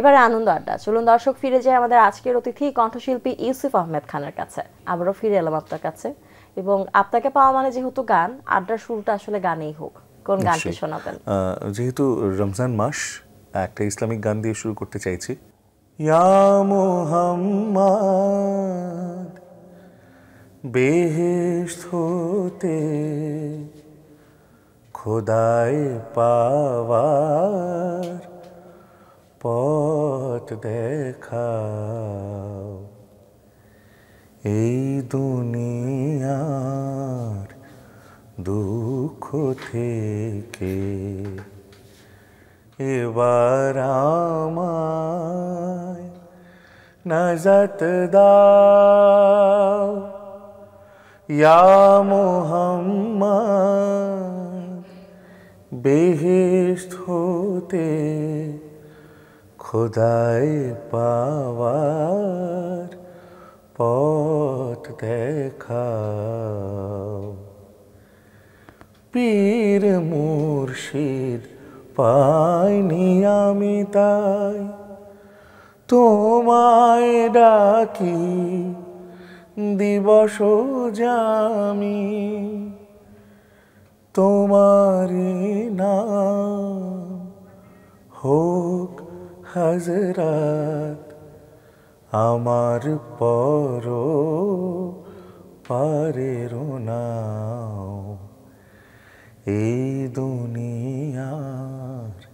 এবারে আনন্দ আড্ডা। চলুন দর্শক ফিরে যায় আমাদের আজকের অতিথি কণ্ঠশিল্পী ইউসুফ আহমেদ খানের কাছে। আবারও ফিরে এলাম আপনার কাছে। এবং আপনাকে পাওয়া মানে যেহেতু গান আড্ডার শুরুটা আসলে গানেই হোক। কোন গানটি। শোনাবেন? যেহেতু রমজান মাস একটা ইসলামিক গান দিয়ে শুরু করতে চাইছি। ইয়া মোহাম্মদ বেহেশত হতে খোদায় পাওয়ার পথ দেখাও এই দুনিয়ার দুঃখ থেকে এবার আমায় নাজাত দাও। ইয়া মোহাম্মদ বেহেশত হতে খোদায় পাওয়ার পথ দেখাও। পীর মুর্শিদ পাইনি আমি তাই, তোমায় ডাকি দিবস জামি তোমারি নাম হোক হাজরাত আমার পর পারের নাও। এই দুনিয়ার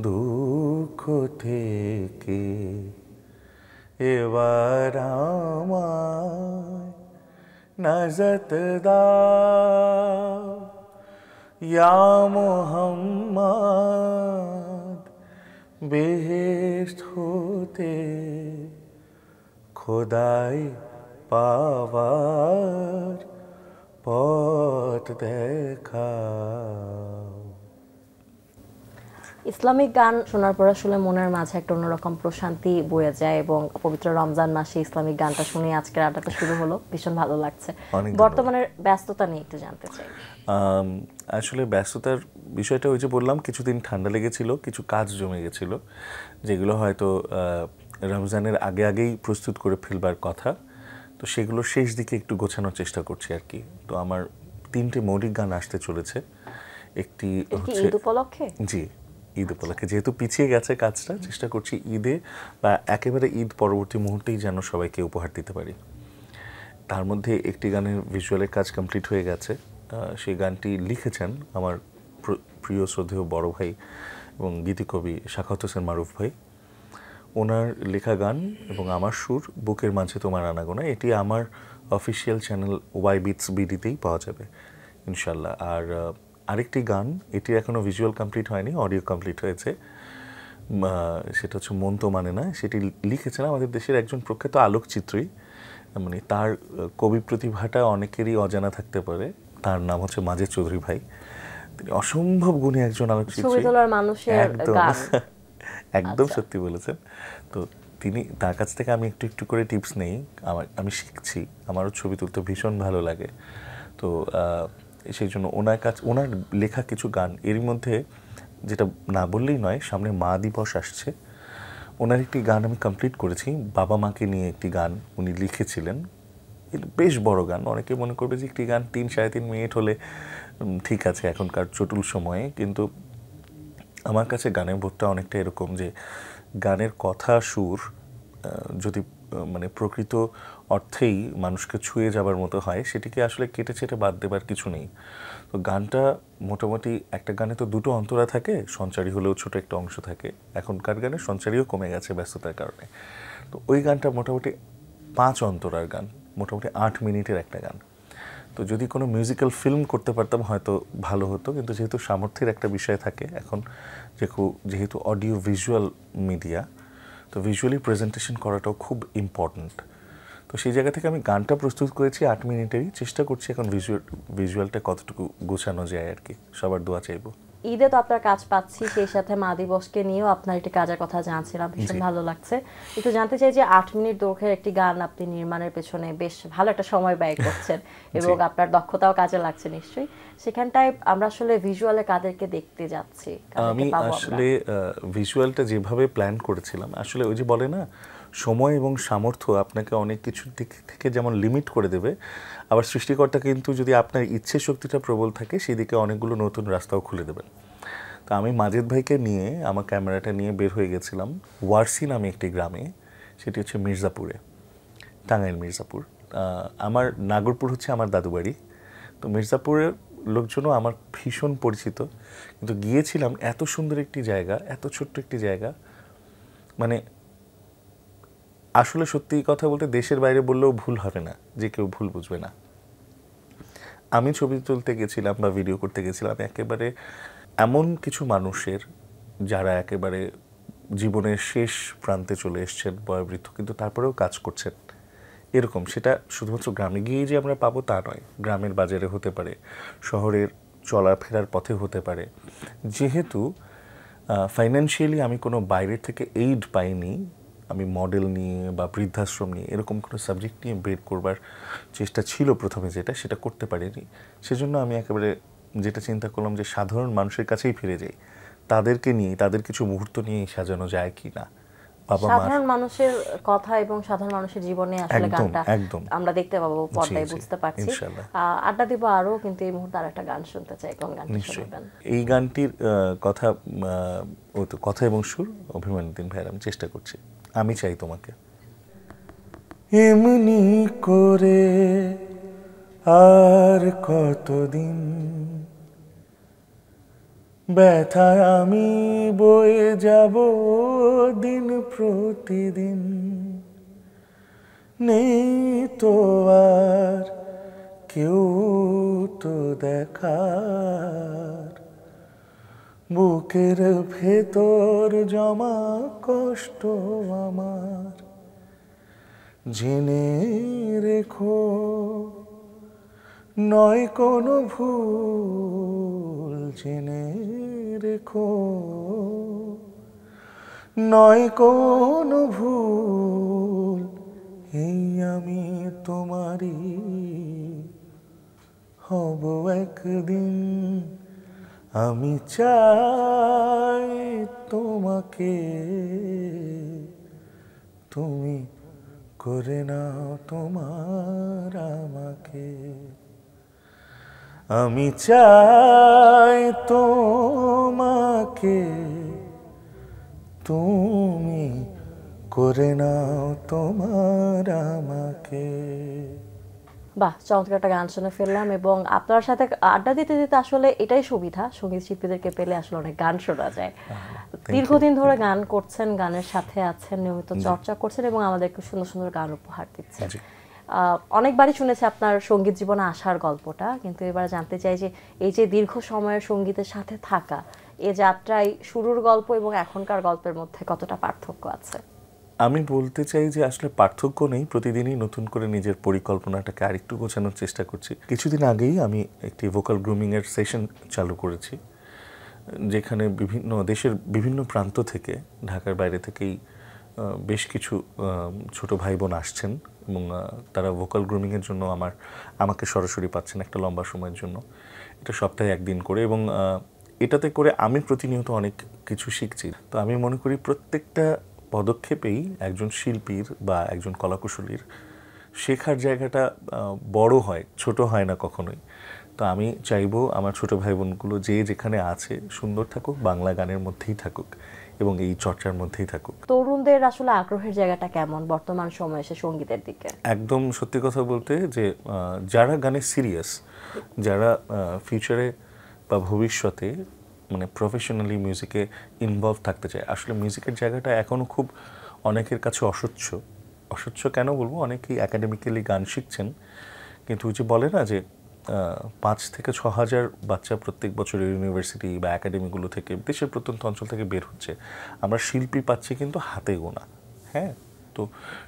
দুঃখ থেকে এবার আমায় নাজত দাও। ইয়া মোহাম্মদ বেহেশত হতে খোদাই পাওয়ার পথ দেখাও ইসলামিক গান শোনার পর আসলে মনের মাঝে একটা অন্যরকম প্রশান্তি বয়ে যায় এবং পবিত্র রমজান মাসে ইসলামিক গানটা শুনে আজকের আড্ডাটা শুরু হলো। ভীষণ ভালো লাগছে। বর্তমানের ব্যস্ততা নিয়ে একটু জানতে চাই। আসলে ব্যস্ততার বিষয়টা ওই যে বললাম কিছুদিন ঠান্ডা লেগেছিল কিছু কাজ জমে গেছিল যেগুলো হয়তো রমজানের আগে আগেই প্রস্তুত করে ফেলবার কথা। তো সেগুলো শেষ দিকে একটু গোছানোর চেষ্টা করছি আর কি। তো আমার তিনটে মৌলিক গান আসতে চলেছে। একটি হচ্ছে জি। ঈদ উপলক্ষে। যেহেতু পিছিয়ে গেছে কাজটা, চেষ্টা করছি ঈদে বা একেবারে ঈদ পরবর্তী মুহূর্তেই যেন সবাইকে উপহার দিতে পারি। তার মধ্যে একটি গানের ভিজুয়ালের কাজ কমপ্লিট হয়ে গেছে। সেই গানটি লিখেছেন আমার প্রিয় শ্রদ্ধেয় বড় ভাই এবং গীতিকবি শাখাত হোসেন মারুফ ভাই। ওনার লেখা গান এবং আমার সুর বুকের মাঝে তোমার আনাগোনা, এটি আমার অফিসিয়াল চ্যানেল ওয়াই বিটস বিডিতেই পাওয়া যাবে ইনশাল্লাহ আর আরেকটি গান এটি এখনও ভিজুয়াল কমপ্লিট হয়নি অডিও কমপ্লিট হয়েছে। সেটা হচ্ছে মন তো মানে না সেটি লিখেছেন আমাদের দেশের একজন প্রখ্যাত আলোকচিত্রী। মানে তার কবি প্রতিভাটা অনেকেরই অজানা থাকতে পারে। তার নাম হচ্ছে মাজেদ চৌধুরী ভাই। তিনি অসম্ভব গুণী একজন আলোকচিত্রী। একদম। একদম আচ্ছা। সত্যি বলেছেন। তো তিনি তার কাছ থেকে আমি একটু একটু করে টিপস নেই। আমার আমি শিখছি। আমারও ছবি তুলতে ভীষণ ভালো লাগে। তো আহ, সেই জন্য ওনার কাছ ওনার লেখা কিছু গান। এরই মধ্যে যেটা না বললেই নয়, সামনে মা দিবস আসছে। ওনার একটি গান আমি কমপ্লিট করেছি। বাবা মাকে নিয়ে একটি গান উনি লিখেছিলেন। বেশ বড় গান। অনেকে মনে করবে যে একটি গান তিন সাড়ে তিন মিনিট হলে ঠিক আছে, এখনকার চটুল সময়ে। কিন্তু আমার কাছে গানের বোধটা অনেকটা এরকম যে, গানের কথা সুর যদি মানে প্রকৃত অর্থেই মানুষকে ছুঁয়ে যাবার মতো হয়, সেটিকে আসলে কেটে ছেটে বাদ দেবার কিছু নেই। তো গানটা মোটামুটি একটা গানে তো দুটো অন্তরা থাকে, সঞ্চারী হলেও ছোট একটা অংশ থাকে। এখনকার গানে সঞ্চারীও কমে গেছে ব্যস্ততার কারণে। তো ওই গানটা মোটামুটি পাঁচ অন্তরার গান, মোটামুটি আট মিনিটের একটা গান। তো যদি কোনো মিউজিক্যাল ফিল্ম করতে পারতাম হয়তো ভালো হতো, কিন্তু যেহেতু সামর্থ্যের একটা বিষয় থাকে, এখন যেহেতু অডিও ভিজুয়াল মিডিয়া তো ভিজুয়ালি প্রেজেন্টেশন করাটাও খুব ইম্পর্ট্যান্ট তো সেই জায়গা থেকে আমি গানটা প্রস্তুত করেছি আট মিনিটেরই। চেষ্টা করছি এখন ভিজুয়াল ভিজুয়ালটা কতটুকু গোছানো যায় আর কি। সবার দোয়া চাইব। ঈদে তো আপনার কাজ পাচ্ছি সেই সাথে মা দিবসকে নিয়েও আপনার একটি কাজের কথা জানছিলাম ভীষণ ভালো লাগছে। একটু জানতে চাই যে আট মিনিট দৈর্ঘ্যের একটি গান আপনি নির্মাণের পেছনে বেশ ভালো একটা সময় ব্যয় করছেন এবং আপনার দক্ষতাও কাজে লাগছে নিশ্চয়ই। সেখানটায় আমরা আসলে ভিজুয়ালে কাদেরকে দেখতে যাচ্ছি আমি? আসলে ভিজুয়ালটা যেভাবে প্ল্যান করেছিলাম আসলে ওই যে বলে না সময় এবং সামর্থ্য আপনাকে অনেক কিছুর দিক থেকে যেমন লিমিট করে দেবে, আবার সৃষ্টিকর্তা কিন্তু যদি আপনার ইচ্ছে শক্তিটা প্রবল থাকে, সেদিকে অনেকগুলো নতুন রাস্তাও খুলে দেবেন। তো আমি মাজেদ ভাইকে নিয়ে, আমার ক্যামেরাটা নিয়ে বের হয়ে গেছিলাম ওয়ারসি নামে একটি গ্রামে, সেটি হচ্ছে মির্জাপুরে, টাঙ্গাইল মির্জাপুর। আমার নাগরপুর হচ্ছে আমার দাদু বাড়ি তো মির্জাপুরের লোকজনও আমার ভীষণ পরিচিত, কিন্তু গিয়েছিলাম এত সুন্দর একটি জায়গা, এত ছোট্ট একটি জায়গা মানে আসলে সত্যি কথা বলতে দেশের বাইরে বললেও ভুল হবে না, যে কেউ ভুল বুঝবে না। আমি ছবি তুলতে গেছিলাম বা ভিডিও করতে গেছিলাম, একেবারে এমন কিছু মানুষের যারা একেবারে জীবনের শেষ প্রান্তে চলে এসছেন বয়োবৃদ্ধ, কিন্তু তারপরেও কাজ করছেন। এরকম সেটা শুধুমাত্র গ্রামে গিয়েই যে আমরা পাবো তা নয়, গ্রামের বাজারে হতে পারে, শহরের চলাফেরার পথে হতে পারে। যেহেতু ফাইন্যান্সিয়ালি আমি কোনো বাইরের থেকে এইড পাইনি আমি মডেল নিয়ে বা বৃদ্ধাশ্রম নিয়ে এরকম কোনো সাবজেক্ট নিয়ে বের করবার চেষ্টা ছিল প্রথমে যেটা, সেটা করতে পারিনি। সেজন্য আমি একেবারে যেটা চিন্তা করলাম যে সাধারণ মানুষের কাছেই ফিরে যাই। তাদেরকে নিয়ে, তাদের কিছু মুহূর্ত নিয়েই সাজানো যায় কি না সাধারণ মানুষের কথা এবং সাধারণ মানুষের জীবনে আসলে গানটা একদম। আমরা দেখতে পাবো পর্দায় বুঝতে পারছি। আড্ডা দিব আরও কিন্তু এই মুহূর্তে আর একটা গান শুনতে চাই কোন গানটা নিশ্চয়ই। শুনবেন? এই গানটির কথা কথা এবং সুর অভিমানুদ্দিন ভাইয়ের আমি চেষ্টা করছি। আমি চাই তোমাকে। এমনি করে আর কতদিন ব্যথায় আমি বয়ে যাব দিন প্রতিদিন। নেই তো আর কেউ তো দেখার। বুকের ভেতর জমা কষ্ট আমার। জেনে রেখো নয় কোনো ভুল জেনে রেখো। নয় কোনো ভুল এই আমি তোমারই হব একদিন। আমি চাই তোমাকে, তুমি করে নাও তোমার আমাকে। আমি চাই তোমাকে। তুমি করে নাও তোমার আমাকে। বাহ চমৎকার একটা গান শুনে ফেললাম এবং আপনার সাথে আড্ডা দিতে দিতে আসলে এটাই সুবিধা সংগীত শিল্পীদেরকে পেলে আসলে অনেক গান শোনা যায়। দীর্ঘদিন ধরে গান করছেন গানের সাথে আছেন নিয়মিত চর্চা করছেন এবং আমাদেরকে সুন্দর সুন্দর গান উপহার দিচ্ছেন। অনেকবারই শুনেছি আপনার সংগীত জীবনে আসার গল্পটা, কিন্তু এবার জানতে চাই যে এই যে দীর্ঘ সময়ের সঙ্গীতের সাথে থাকা, এ যাত্রায় শুরুর গল্প এবং এখনকার গল্পের মধ্যে কতটা পার্থক্য আছে? আমি বলতে চাই যে আসলে পার্থক্য নেই, প্রতিদিনই নতুন করে নিজের পরিকল্পনাটাকে আরেকটু গোছানোর চেষ্টা করছি। কিছুদিন আগেই আমি একটি ভোকাল গ্রুমিংয়ের সেশন চালু করেছি, যেখানে বিভিন্ন দেশের বিভিন্ন প্রান্ত থেকে, ঢাকার বাইরে থেকেই বেশ কিছু ছোট ভাই বোন আসছেন। এবং তারা ভোকাল গ্রুমিংয়ের জন্য আমার, আমাকে সরাসরি পাচ্ছেন একটা লম্বা সময়ের জন্য। এটা সপ্তাহে একদিন করে এবং এটাতে করে আমি প্রতিনিয়ত অনেক কিছু শিখছি। তো আমি মনে করি প্রত্যেকটা পদক্ষেপেই একজন শিল্পীর বা একজন কলাকুশলীর শেখার জায়গাটা বড় হয়, ছোট হয় না কখনোই। তো আমি চাইব আমার ছোট ভাই বোনগুলো যে যেখানে আছে সুন্দর থাকুক, বাংলা গানের মধ্যেই থাকুক। এবং এই চর্চার মধ্যেই থাকুক। তরুণদের আসলে আগ্রহের জায়গাটা কেমন বর্তমান সময়ে এসে সঙ্গীতের দিকে? একদম সত্যি কথা বলতে যে যারা গানে সিরিয়াস যারা ফিউচারে বা ভবিষ্যতে মানে প্রফেশনালি মিউজিকে ইনভলভ থাকতে চায় আসলে মিউজিকের জায়গাটা এখনও খুব অনেকের কাছে অস্বচ্ছ অস্বচ্ছ কেন বলব? অনেকেই একাডেমিক্যালি গান শিখছেন কিন্তু ওই যে বলে না যে পাঁচ থেকে ছ হাজার বাচ্চা প্রত্যেক বছর ইউনিভার্সিটি বা একাডেমিগুলো থেকে দেশের প্রত্যন্ত অঞ্চল থেকে বের হচ্ছে। আমরা শিল্পী পাচ্ছি কিন্তু হাতে গোনা হ্যাঁ? তো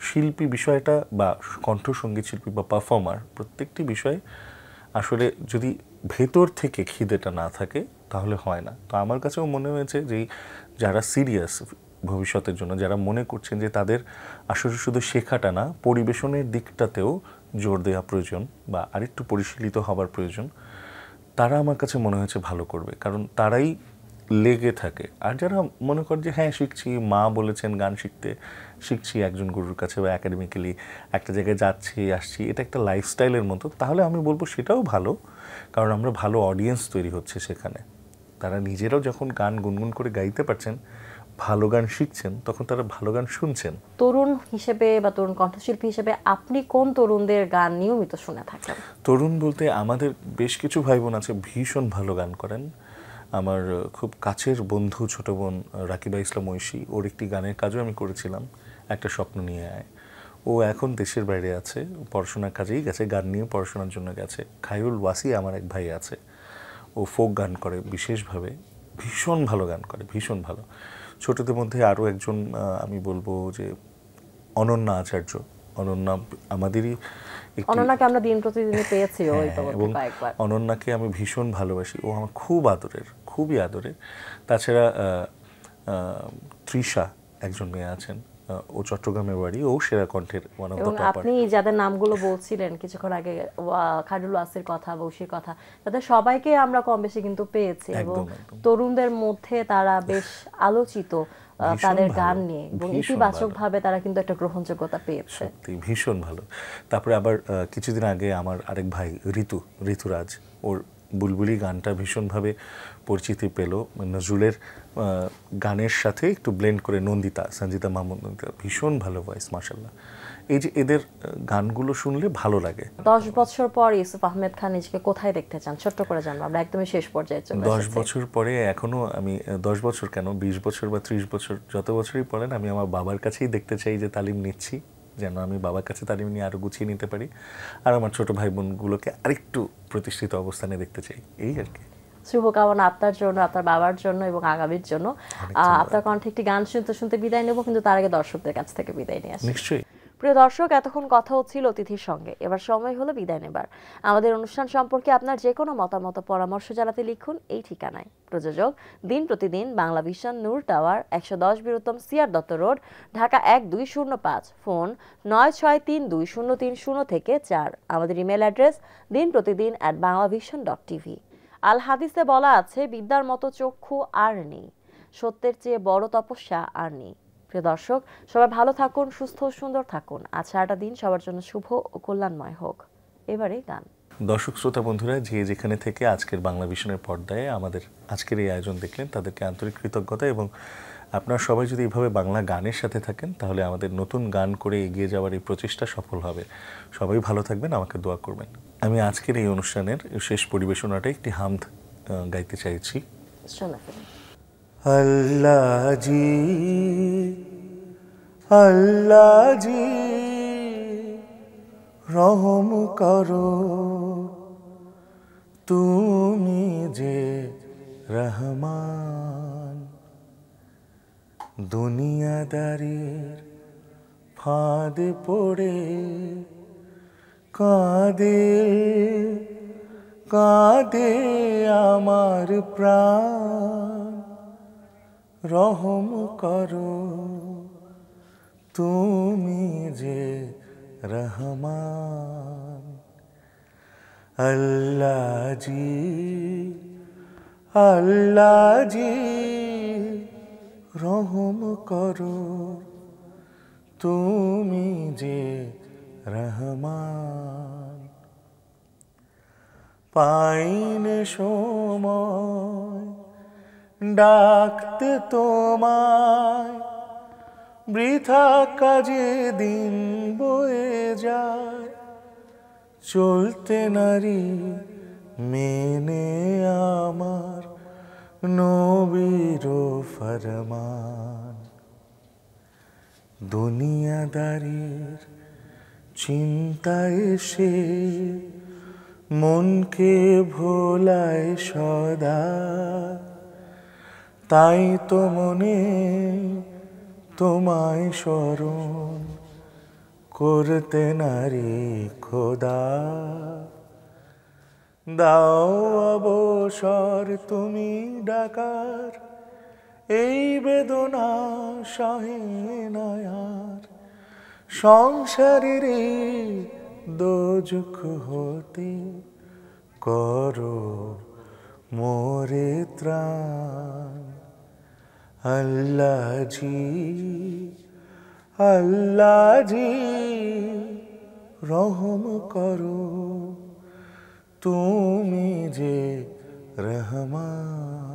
শিল্পী বিষয়টা বা কণ্ঠসঙ্গীত শিল্পী বা পারফর্মার প্রত্যেকটি বিষয় আসলে যদি ভেতর থেকে খিদেটা না থাকে, তাহলে হয় না। তো আমার কাছেও মনে হয়েছে যে যারা সিরিয়াস ভবিষ্যতের জন্য, যারা মনে করছেন যে তাদের আসলে শুধু শেখাটা না, পরিবেশনের দিকটাতেও জোর দেওয়া প্রয়োজন বা আরেকটু পরিশীলিত হবার প্রয়োজন, তারা আমার কাছে মনে হয়েছে ভালো করবে। কারণ তারাই লেগে থাকে। আর যারা মনে কর যে হ্যাঁ শিখছি, মা বলেছেন গান শিখতে, শিখছি একজন গুরুর কাছে বা একাডেমিক্যালি একটা জায়গায় যাচ্ছি, আসছি, এটা একটা লাইফস্টাইলের মতো, তাহলে আমি বলব সেটাও ভালো। কারণ আমরা ভালো অডিয়েন্স তৈরি হচ্ছে সেখানে। তারা নিজেরাও যখন গান গুনগুন করে গাইতে পারছেন ভালো গান শিখছেন তখন তারা ভালো গান শুনছেন। তরুণ হিসেবে বা তরুণ কণ্ঠশিল্পী হিসেবে আপনি কোন তরুণদের গান নিয়মিত শুনে থাকেন? তরুণ বলতে আমাদের বেশ কিছু ভাই বোন আছে ভীষণ ভালো গান করেন। আমার খুব কাছের বন্ধু ছোট বোন রাকিবা ইসলাম ঐশী ওর একটি গানের কাজও আমি করেছিলাম একটা স্বপ্ন নিয়ে আয়। ও এখন দেশের বাইরে আছে পড়াশোনার কাজেই গেছে গান নিয়ে পড়াশোনার জন্য গেছে। খায়রুল ওয়াসি আমার এক ভাই আছে ও ফোক গান করে বিশেষভাবে ভীষণ ভালো গান করে ভীষণ ভালো। ছোটদের মধ্যে আরও একজন আমি বলব যে অনন্যা আচার্য। অনন্যা আমাদেরই অনন্যাকে আমরা দিন প্রতিদিন পেয়েছি হ্যাঁ, এবং অনন্যাকে আমি ভীষণ ভালোবাসি। ও আমার খুব আদরের খুবই আদরের। তাছাড়া তৃষা একজন মেয়ে আছেন। ও চট্টগ্রামের বাড়ি ও সেরা কণ্ঠের ওয়ান অফ দ্য আপনি যাদের নামগুলো বলছিলেন কিছুক্ষণ আগে খায়রুল ওয়াসির কথা বৌশির কথা তাদের সবাইকে আমরা কম বেশি কিন্তু পেয়েছি এবং। তরুণদের মধ্যে তারা বেশ আলোচিত তাদের গান নিয়ে এবং ভীষণ ইতিবাচক ভাবে তারা কিন্তু একটা গ্রহণযোগ্যতা পেয়েছে। সত্যি ভীষণ ভালো। তারপরে আবার কিছুদিন আগে আমার আরেক ভাই ঋতু ঋতুরাজ ওর বুলবুলি গানটা ভীষণভাবে পরিচিতি পেল। নজরুলের গানের সাথে একটু ব্লেন্ড করে নন্দিতা সঞ্জিতা মাহমুদ নন্দিতা ভীষণ ভালো ভয়েস মার্শাল্লাহ এই যে এদের গানগুলো শুনলে ভালো লাগে। দশ বছর পর ইউসুফ আহমেদ খান নিজেকে কোথায় দেখতে চান? ছোট্ট করে জানব আমরা একদমই শেষ পর্যায়ে চলে দশ বছর পরে এখনও আমি দশ বছর কেন? বিশ বছর বা ত্রিশ বছর যত বছরই পড়েন আমি আমার বাবার কাছেই দেখতে চাই যে তালিম নিচ্ছি। যেন আমি বাবার কাছে তালিম নিয়ে আরও গুছিয়ে নিতে পারি। আর আমার ছোট ভাই বোনগুলোকে আরেকটু প্রতিষ্ঠিত অবস্থানে দেখতে চাই। এই আর কি। শুভকামনা আপনার জন্য আপনার বাবার জন্য এবং আগামীর জন্য। আপনার কণ্ঠে একটি গান শুনতে শুনতে বিদায় নেব কিন্তু তার আগে দর্শকদের কাছ থেকে বিদায় নিয়ে আসি। নিশ্চয়ই। প্রিয় দর্শক, এতক্ষণ কথা হচ্ছিল অতিথির সঙ্গে। এবার সময় হলো বিদায় নেবার। আমাদের অনুষ্ঠান সম্পর্কে আপনার যে কোনো মতামত পরামর্শ জানাতে লিখুন এই ঠিকানায়। প্রযোজক, দিন প্রতিদিন বাংলা ভিশন, নূর টাওয়ার, একশো দশ বীরুত্তম সিআর দত্ত রোড, ঢাকা এক দুই শূন্য পাঁচ, ফোন নয় ছয় তিন দুই শূন্য তিন শূন্য থেকে চার। আমাদের ইমেল অ্যাড্রেস, দিন প্রতিদিন at Bangla vision dot TV আল হাদিসে বলা আছে, বিদ্যার মতো চক্ষু আর নেই, সত্যের চেয়ে বড় তপস্যা আর নেই। প্রিয় দর্শক সবাই ভালো থাকুন সুস্থ সুন্দর থাকুন। আজ সারাটা দিন সবার জন্য শুভ ও কল্যাণময় হোক। এবারে গান। দর্শক শ্রোতা বন্ধুরা যে যেখানে থেকে আজকের বাংলা ভিশনের পর্দায় আমাদের আজকের এই আয়োজন দেখলেন তাদেরকে আন্তরিক কৃতজ্ঞতা এবং আপনারা সবাই যদি এইভাবে বাংলা গানের সাথে থাকেন তাহলে আমাদের নতুন গান করে এগিয়ে যাওয়ার এই প্রচেষ্টা সফল হবে। সবাই ভালো থাকবেন আমাকে দোয়া করবেন। আমি আজকের এই অনুষ্ঠানের শেষ পরিবেশনাটা একটি হামদ গাইতে চাইছি। শোনা अल्लाह जी अल्लाह जी রহম করো তুমি যে রহমান দুনিয়াদারির ফাঁদে পড়ে কাঁদে কাঁদে আমার প্রাণ রহম করো। তুমি যে রহমান আল্লাহ জি আল্লাহ জি রহম করো। তুমি যে রহমান, পাইন সময় ডাকতে তোমায়, বৃথা কাজে দিন বয়ে যায়। চলতে নারী মেনে আমার নবীর ফরমান। দুনিয়াদারির চিন্তায় এসে মনকে ভোলায় সদা। তাই তো মনে তোমায় স্মরণ করতে নারী খোদা। দাও অবসর তুমি ডাকার, এই বেদনা সহে নয়ার। সংসারের দোজখ হতে করো মোরে ত্রাণ। আল্লাহ জি আল্লাহ জি রহম করো। তুমি যে রহমান।